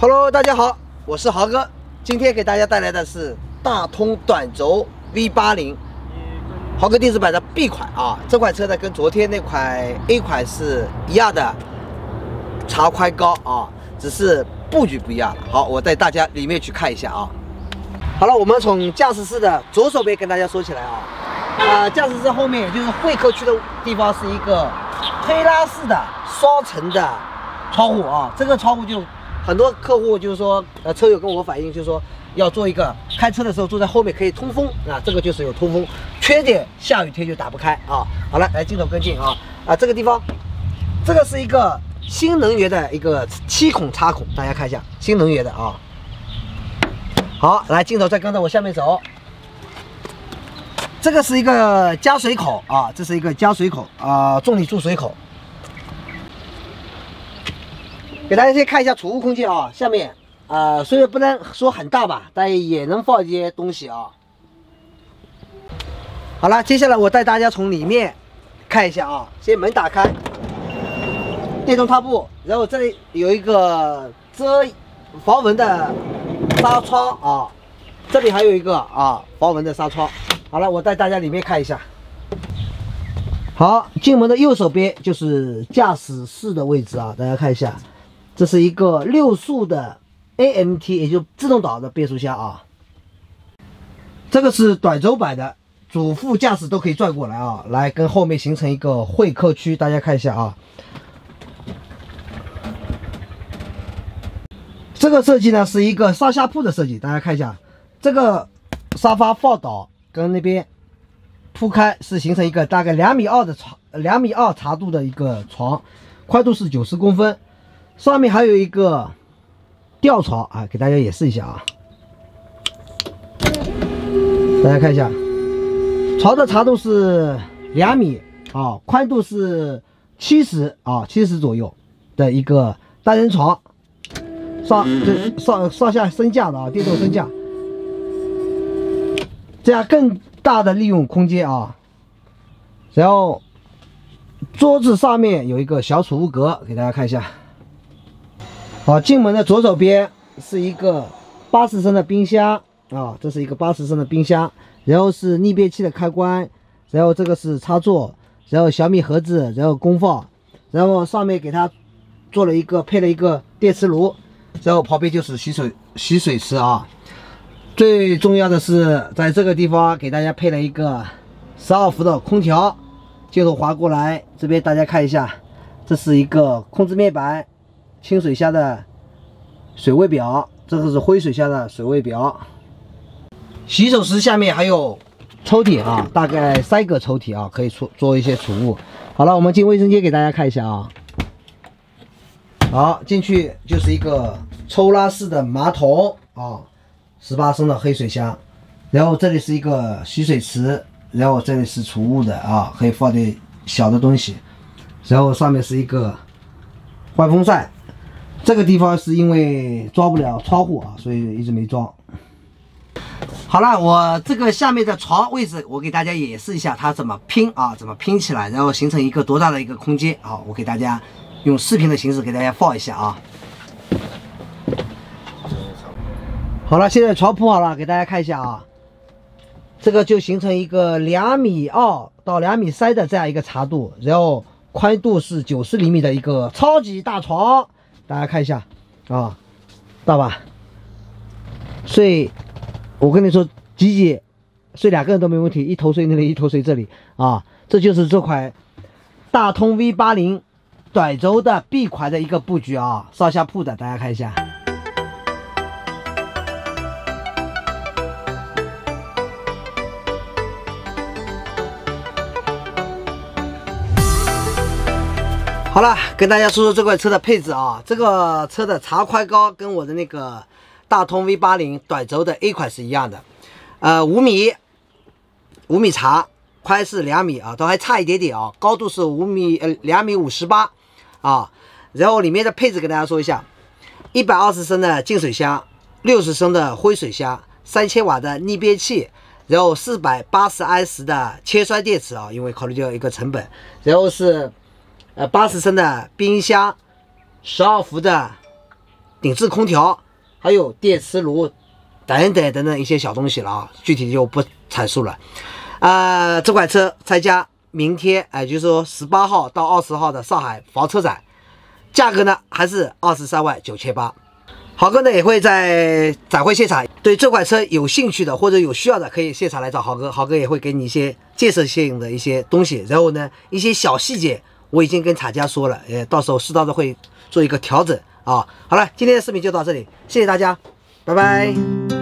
Hello，大家好，我是豪哥，今天给大家带来的是大通短轴 V80，豪哥定制版的 B 款啊。这款车呢跟昨天那款 A 款是一样的，长宽高啊，只是布局不一样了。好，我带大家里面去看一下啊。好了，我们从驾驶室的左手边跟大家说起来啊，啊，驾驶室后面也就是会客区的地方是一个推拉式的双层的窗户啊，这个窗户就。很多客户就是说，呃，车友跟我反映，就是说要做一个开车的时候坐在后面可以通风啊，这个就是有通风。缺点下雨天就打不开啊。好了，来镜头跟进啊啊，这个地方，这个是一个新能源的一个七孔插孔，大家看一下，新能源的啊。好，来镜头再跟着我下面走，这个是一个加水口啊，这是一个加水口啊，重力注水口。给大家先看一下储物空间啊，下面啊虽然不能说很大吧，但也能放一些东西啊。好了，接下来我带大家从里面看一下啊，先门打开，电动踏步，然后这里有一个遮防蚊的纱窗啊，这里还有一个啊防蚊的纱窗。好了，我带大家里面看一下。好，进门的右手边就是驾驶室的位置啊，大家看一下。这是一个六速的 AMT，也就自动挡的变速箱啊。这个是短轴版的，主副驾驶都可以转过来啊，来跟后面形成一个会客区。大家看一下啊，这个设计呢是一个上下铺的设计。大家看一下，这个沙发放倒跟那边铺开是形成一个大概两米二的床，两米二长度的一个床，宽度是九十公分。上面还有一个吊床啊，给大家演示一下啊。大家看一下，床的长度是两米啊，宽度是七十啊，七十左右的一个单人床，上这上上下升降的啊，电动升降，这样更大的利用空间啊。然后桌子上面有一个小储物格，给大家看一下。好，进门的左手边是一个八十升的冰箱啊，这是一个八十升的冰箱，然后是逆变器的开关，然后这个是插座，然后小米盒子，然后功放，然后上面给它做了一个配了一个电磁炉，然后旁边就是洗水洗水池啊。最重要的是在这个地方给大家配了一个十二伏的空调，镜头滑过来，这边大家看一下，这是一个控制面板。清水箱的水位表，这个是灰水箱的水位表。洗手池下面还有抽屉啊，大概三个抽屉啊，可以储做一些储物。好了，我们进卫生间给大家看一下啊。好，进去就是一个抽拉式的马桶啊，十八升的黑水箱。然后这里是一个洗水池，然后这里是储物的啊，可以放点小的东西。然后上面是一个换风扇。这个地方是因为装不了窗户啊，所以一直没装。好了，我这个下面的床位置，我给大家演示一下它怎么拼啊，怎么拼起来，然后形成一个多大的一个空间啊？我给大家用视频的形式给大家放一下啊。好了，现在床铺好了，给大家看一下啊。这个就形成一个两米二到两米三的这样一个长度，然后宽度是九十厘米的一个超级大床。大家看一下啊，大吧？睡，我跟你说，挤挤睡两个人都没问题，一头睡那里，一头睡这里啊。这就是这款大通 V 八零短轴的 B 款的一个布局啊，上下铺的，大家看一下。好了，跟大家说说这款车的配置啊。这个车的长宽高跟我的那个大通 V 八零短轴的 A 款是一样的，呃，五米，五米长，宽是两米啊，都还差一点点啊。高度是五米，呃，两米五十八啊。然后里面的配置跟大家说一下：一百二十升的净水箱，六十升的灰水箱，三千瓦的逆变器，然后四百八十安时的铅酸电池啊，因为考虑到一个成本，然后是。呃，八十升的冰箱，十二伏的顶置空调，还有电磁炉等等等等一些小东西了啊，具体就不阐述了。啊，这款车参加明天，哎，就是说十八号到二十号的上海房车展，价格呢还是二十三万九千八。豪哥呢也会在展会现场，对这款车有兴趣的或者有需要的，可以现场来找豪哥，豪哥也会给你一些建设性的一些东西。然后呢，一些小细节我已经跟厂家说了，呃，到时候适当的会做一个调整啊。好了，今天的视频就到这里，谢谢大家，拜拜。